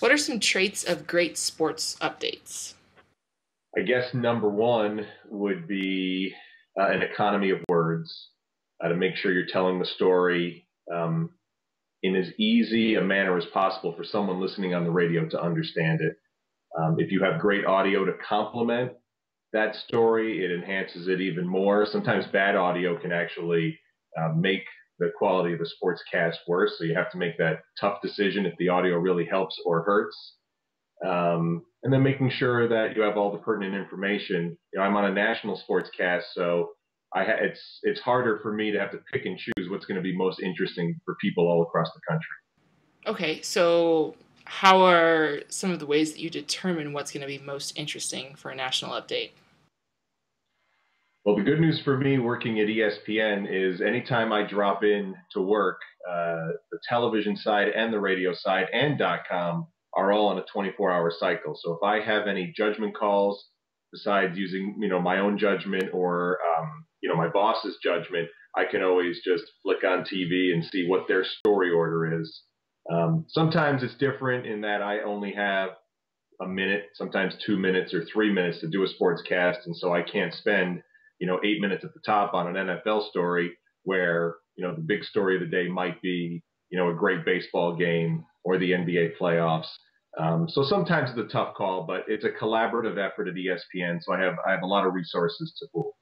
What are some traits of great sports updates? I guess number one would be uh, an economy of words uh, to make sure you're telling the story um, in as easy a manner as possible for someone listening on the radio to understand it. Um, if you have great audio to complement that story, it enhances it even more. Sometimes bad audio can actually uh, make the quality of the sportscast worse. So you have to make that tough decision if the audio really helps or hurts. Um, and then making sure that you have all the pertinent information. You know, I'm on a national sportscast, so I ha- it's it's harder for me to have to pick and choose what's going to be most interesting for people all across the country. Okay, so how are some of the ways that you determine what's going to be most interesting for a national update? Well, the good news for me working at ESPN is anytime I drop in to work, uh, the television side and the radio side and .com are all on a 24-hour cycle. So if I have any judgment calls besides using, you know, my own judgment or, um, you know, my boss's judgment, I can always just flick on TV and see what their story order is. Um, sometimes it's different in that I only have a minute, sometimes two minutes or three minutes to do a sports cast, and so I can't spend you know, eight minutes at the top on an NFL story where, you know, the big story of the day might be, you know, a great baseball game or the NBA playoffs. Um, so sometimes it's a tough call, but it's a collaborative effort at ESPN. So I have I have a lot of resources to pull.